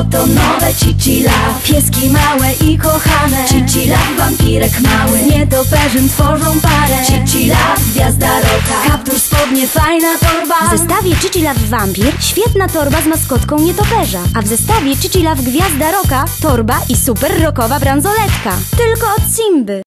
oto nowe Cicila. Pieski małe i kochane. Cicila, wampirek mały. Nietoperzym tworzą parę. Cicila, gwiazda roka. Kaptur, spodnie, fajna torba. W zestawie Chichi Love Vampir świetna torba z maskotką nietoperza, a w zestawie Chichi Love Gwiazda Roka torba i super rockowa bransoletka. Tylko od Simby.